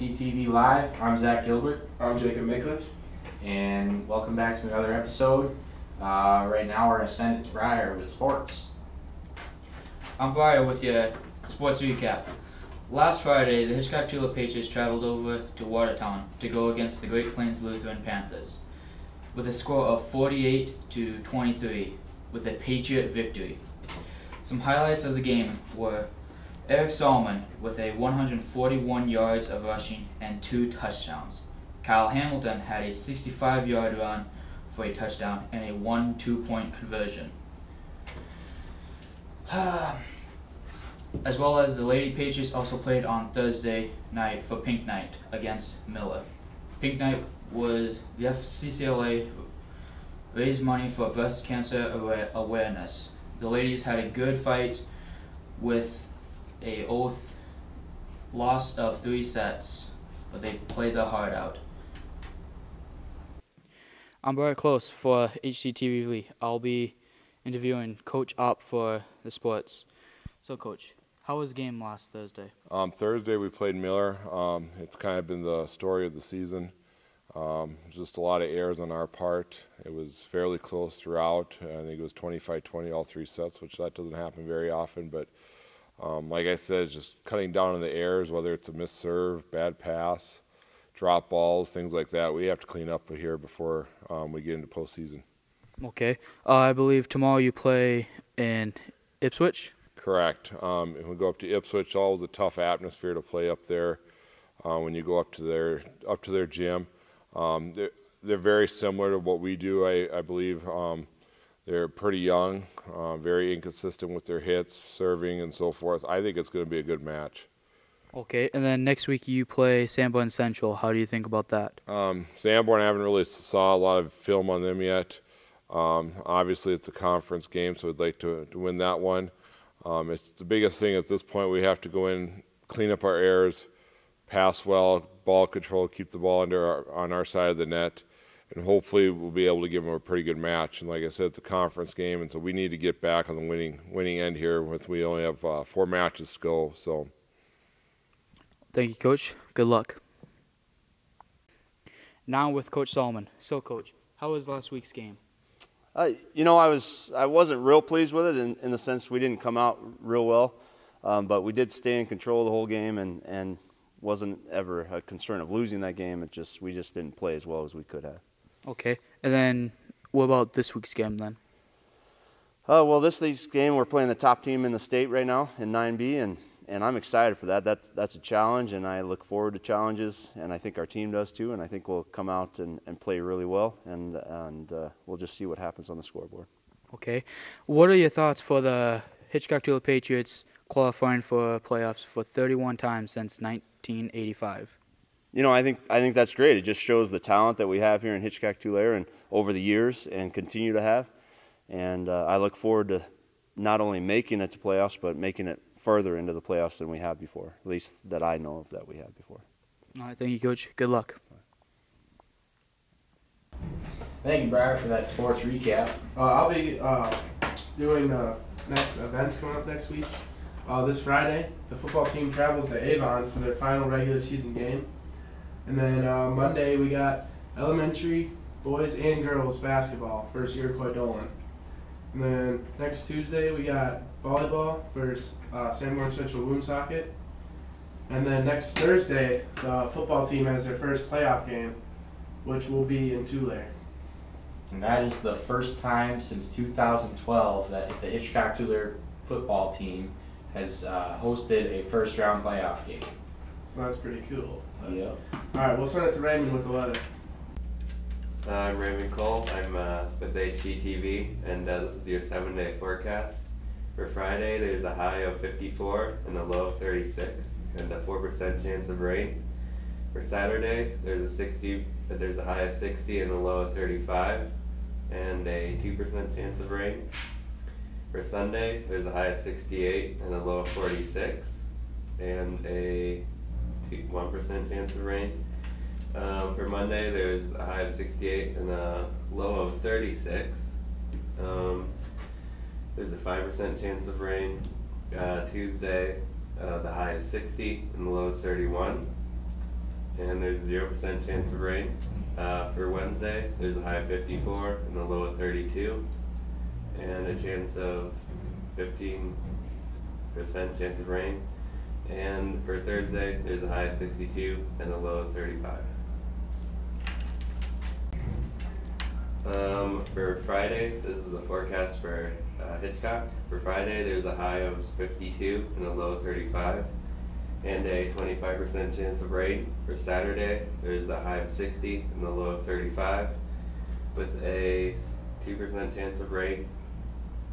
HTTV Live. I'm Zach Gilbert, I'm Jacob Miklich. and welcome back to another episode. Uh, right now, we're going to send it to Briar with sports. I'm Briar with your sports recap. Last Friday, the Hitchcock Tulare Patriots traveled over to Watertown to go against the Great Plains Lutheran Panthers with a score of 48 to 23 with a Patriot victory. Some highlights of the game were Eric Solomon with a 141 yards of rushing and two touchdowns. Kyle Hamilton had a 65 yard run for a touchdown and a 1 2 point conversion. as well as the Lady Patriots also played on Thursday night for Pink Night against Miller. Pink Night was the FCCLA raised money for breast cancer awareness. The ladies had a good fight with a oath loss of three sets, but they played their heart out. I'm very close for HTTV. I'll be interviewing Coach Up for the sports. So, Coach, how was the game last Thursday? Um, Thursday we played Miller. Um, it's kind of been the story of the season. Um, just a lot of errors on our part. It was fairly close throughout. I think it was 25-20 all three sets, which that doesn't happen very often. But um, like I said, just cutting down on the errors, whether it's a missed serve, bad pass, drop balls, things like that. We have to clean up here before um, we get into postseason. Okay. Uh, I believe tomorrow you play in Ipswich. Correct. Um, if we go up to Ipswich, always a tough atmosphere to play up there. Uh, when you go up to their up to their gym, um, they're, they're very similar to what we do. I, I believe um, they're pretty young, uh, very inconsistent with their hits, serving, and so forth. I think it's going to be a good match. Okay. And then next week you play Sanborn Central. How do you think about that? Um, Sanborn, I haven't really saw a lot of film on them yet. Um, obviously, it's a conference game, so I'd like to, to win that one. Um, it's the biggest thing at this point. We have to go in, clean up our errors, pass well, ball control, keep the ball under our, on our side of the net, and hopefully we'll be able to give them a pretty good match. And like I said, it's a conference game, and so we need to get back on the winning winning end here. With we only have uh, four matches to go, so Thank you, Coach. Good luck. Now with Coach Solomon. So, Coach, how was last week's game? Uh, you know, I was I wasn't real pleased with it in, in the sense we didn't come out real well, um, but we did stay in control the whole game and, and wasn't ever a concern of losing that game. It just we just didn't play as well as we could have. Okay. And then what about this week's game then? Uh, well, this week's game we're playing the top team in the state right now in 9B, and, and I'm excited for that. That's that's a challenge, and I look forward to challenges, and I think our team does too. And I think we'll come out and, and play really well, and and uh, we'll just see what happens on the scoreboard. Okay. What are your thoughts for the Hitchcock Tulare Patriots qualifying for playoffs for 31 times since 1985? You know, I think I think that's great. It just shows the talent that we have here in Hitchcock Tulare and over the years and continue to have. And uh, I look forward to not only making it to playoffs, but making it further into the playoffs than we have before. At least that I know of that we have before. All right. Thank you, Coach. Good luck. Thank you, Briar, for that sports recap. Uh, I'll be uh, doing uh, next events coming up next week. Uh, this Friday, the football team travels to Avon for their final regular season game. And then uh, Monday, we got elementary boys and girls basketball versus Iroquois Doland. And then next Tuesday, we got volleyball versus uh, Sanborn Central Woonsocket. And then next Thursday, the football team has their first playoff game, which will be in Tulare. And that is the first time since 2012 that the Hitchcock Tulare football team has uh, hosted a first round playoff game. So that's pretty cool. Yep. All right, we'll send it to Raymond with the letter. Uh, I'm Raymond Cole. I'm uh, with HTTV, and uh, this is your seven day forecast. For Friday, there's a high of 54 and a low of 36, and a 4% chance of rain. For Saturday, there's a 60, but there's a high of 60 and a low of 35, and a 2% chance of rain. For Sunday, there's a high of 68 and a low of 46, and a 1% chance of rain. Um, for Monday, there's a high of 68 and a low of 36. Um, there's a 5% chance of rain. Uh, Tuesday, uh, the high is 60 and the low is 31. and there's zero percent chance of rain. Uh, for Wednesday, there's a high of 54 and a low of 32, and a chance of 15 percent chance of rain. For Thursday, there's a high of 62 and a low of 35. Um, for Friday, this is a forecast for uh, Hitchcock. For Friday, there's a high of 52 and a low of 35, and a 25% chance of rain. For Saturday, there's a high of 60 and a low of 35, with a 2% chance of rain.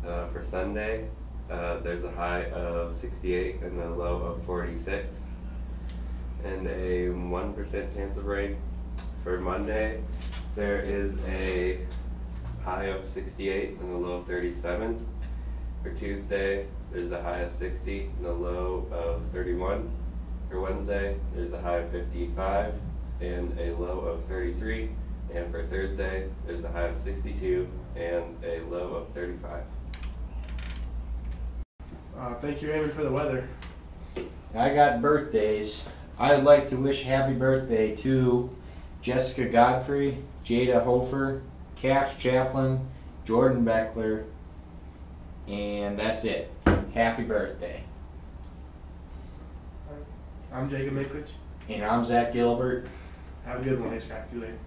Uh, for Sunday, uh, there's a high of 68 and a low of 46, and a 1% chance of rain. For Monday, there is a high of 68 and a low of 37. For Tuesday, there's a high of 60 and a low of 31. For Wednesday, there's a high of 55 and a low of 33. And for Thursday, there's a high of 62 and a low of 35. Uh, thank you, Raymond, for the weather. I got birthdays. I'd like to wish happy birthday to Jessica Godfrey, Jada Hofer, Cash Chaplin, Jordan Beckler, and that's it. Happy birthday. I'm Jacob Miklich. And I'm Zach Gilbert. Have a good one, Hitchcock. See you later.